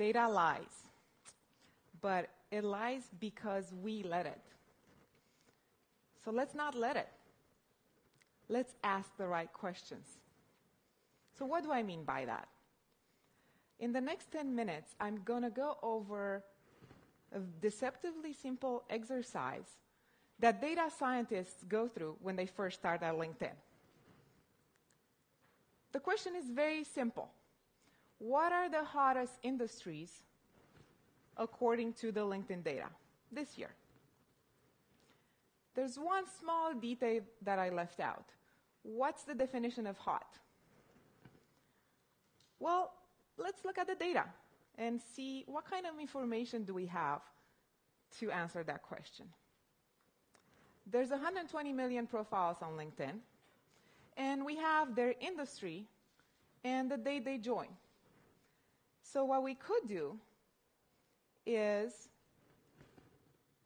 Data lies, but it lies because we let it. So let's not let it. Let's ask the right questions. So, what do I mean by that? In the next 10 minutes, I'm going to go over a deceptively simple exercise that data scientists go through when they first start at LinkedIn. The question is very simple What are the hottest industries according to the LinkedIn data this year? There's one small detail that I left out. What's the definition of hot? Well, let's look at the data and see what kind of information do we have to answer that question. There's 120 million profiles on LinkedIn, and we have their industry and the date they join. So what we could do is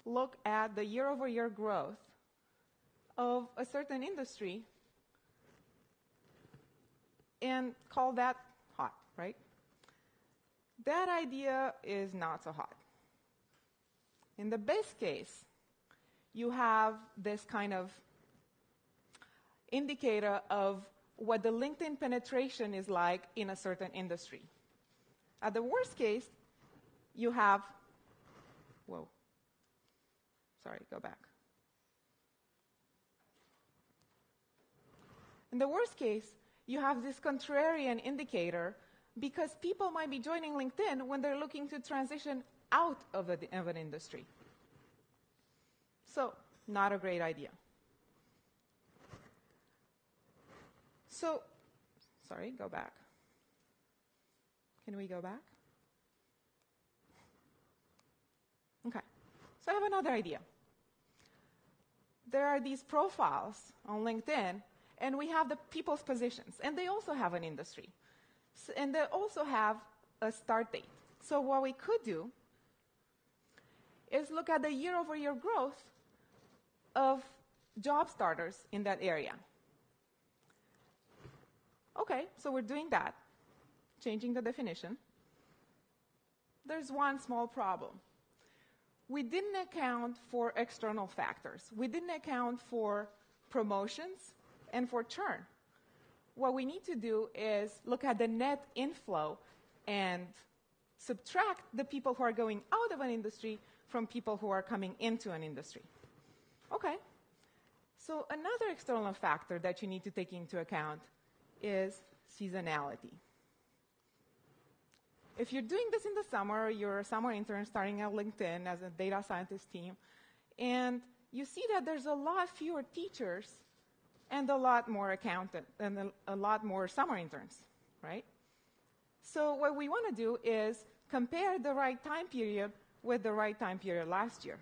look at the year-over-year growth of a certain industry and call that hot, right? That idea is not so hot. In the best case, you have this kind of indicator of what the LinkedIn penetration is like in a certain industry. At the worst case, you have, whoa, sorry, go back. In the worst case, you have this contrarian indicator because people might be joining LinkedIn when they're looking to transition out of, a, of an industry. So, not a great idea. So, sorry, go back. Can we go back? Okay. So I have another idea. There are these profiles on LinkedIn, and we have the people's positions, and they also have an industry. So, and they also have a start date. So what we could do is look at the year over year growth of job starters in that area. Okay, so we're doing that, changing the definition. There's one small problem. We didn't account for external factors. We didn't account for promotions and for churn. What we need to do is look at the net inflow and subtract the people who are going out of an industry from people who are coming into an industry. Okay. So another external factor that you need to take into account is seasonality. If you're doing this in the summer, you're a summer intern starting at LinkedIn as a data scientist team, and you see that there's a lot fewer teachers and a lot more accountant and a lot more summer interns, right? So what we want to do is compare the right time period with the right time period last year.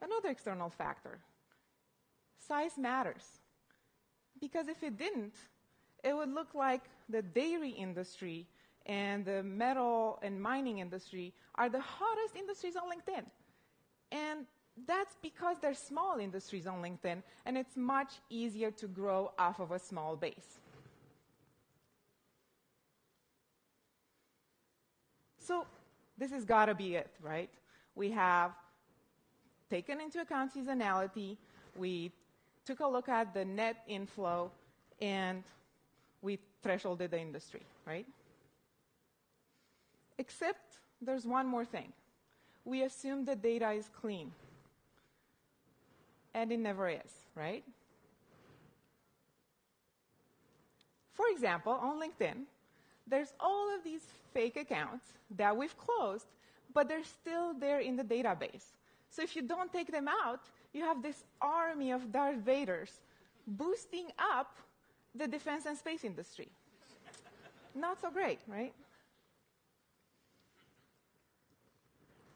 Another external factor size matters. Because if it didn't, it would look like the dairy industry and the metal and mining industry are the hottest industries on LinkedIn. And that's because they're small industries on LinkedIn, and it's much easier to grow off of a small base. So this has got to be it, right? We have taken into account seasonality, we took a look at the net inflow, and we thresholded the industry, right? Except there's one more thing. We assume the data is clean. And it never is, right? For example, on LinkedIn, there's all of these fake accounts that we've closed, but they're still there in the database. So if you don't take them out, you have this army of Darth Vaders boosting up the defense and space industry. Not so great, right?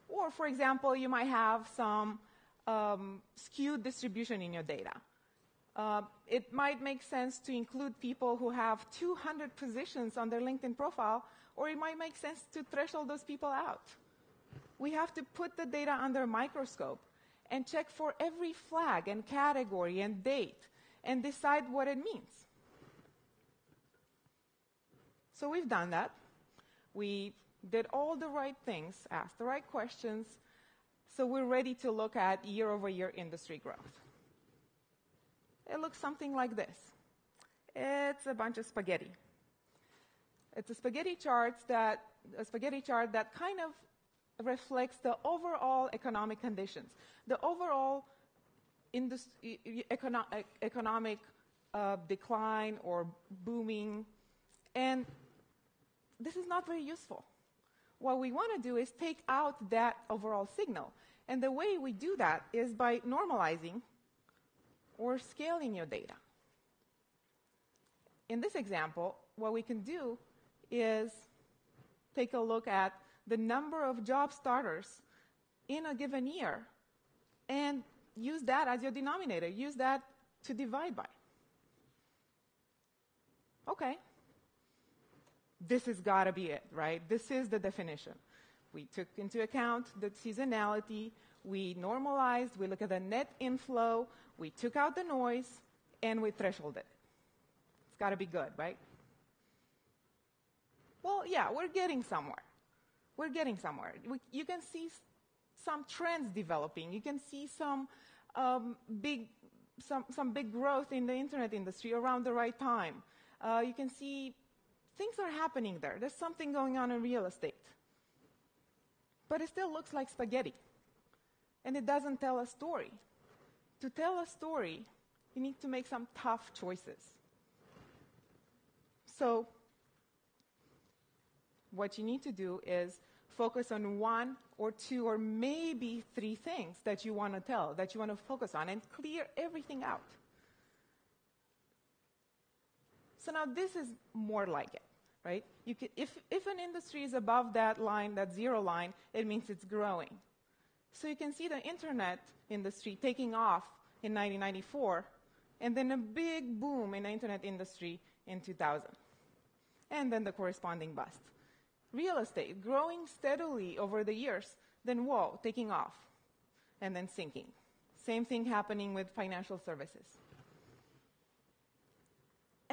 Or, for example, you might have some um, skewed distribution in your data. Uh, it might make sense to include people who have 200 positions on their LinkedIn profile, or it might make sense to threshold those people out. We have to put the data under a microscope and check for every flag and category and date and decide what it means. So we've done that. We did all the right things, asked the right questions, so we're ready to look at year-over-year industry growth. It looks something like this. It's a bunch of spaghetti. It's a spaghetti chart that a spaghetti chart that kind of reflects the overall economic conditions, the overall econo economic uh, decline or booming, and this is not very useful. What we want to do is take out that overall signal. And the way we do that is by normalizing or scaling your data. In this example, what we can do is take a look at the number of job starters in a given year and use that as your denominator. Use that to divide by. Okay. This has got to be it, right? This is the definition. We took into account the seasonality, we normalized, we look at the net inflow, we took out the noise, and we thresholded it. It's got to be good, right? Well, yeah, we're getting somewhere. We're getting somewhere. We, you can see some trends developing. You can see some um, big, some, some big growth in the internet industry around the right time. Uh, you can see things are happening there. There's something going on in real estate. But it still looks like spaghetti. And it doesn't tell a story. To tell a story, you need to make some tough choices. So, what you need to do is focus on one or two or maybe three things that you want to tell, that you want to focus on, and clear everything out. So now this is more like it, right? If, if an industry is above that line, that zero line, it means it's growing. So you can see the internet industry taking off in 1994, and then a big boom in the internet industry in 2000, and then the corresponding bust real estate growing steadily over the years, then whoa, taking off and then sinking. Same thing happening with financial services.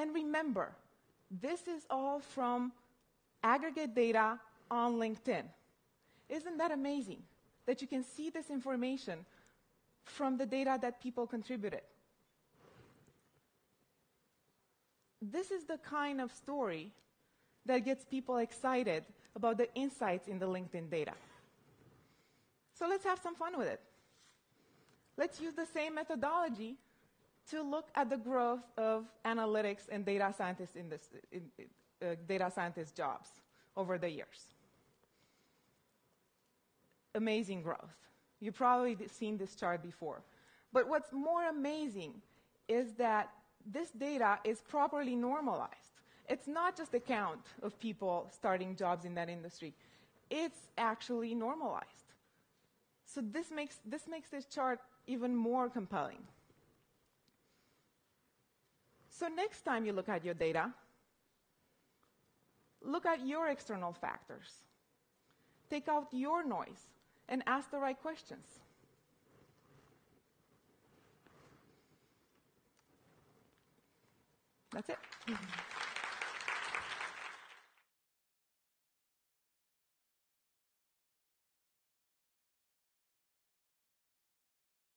And remember, this is all from aggregate data on LinkedIn. Isn't that amazing that you can see this information from the data that people contributed? This is the kind of story that gets people excited about the insights in the LinkedIn data. So let's have some fun with it. Let's use the same methodology to look at the growth of analytics and data scientist in this, in, uh, data scientist jobs over the years. Amazing growth. You've probably seen this chart before. But what's more amazing is that this data is properly normalized it's not just a count of people starting jobs in that industry. It's actually normalized. So this makes, this makes this chart even more compelling. So next time you look at your data, look at your external factors. Take out your noise and ask the right questions. That's it.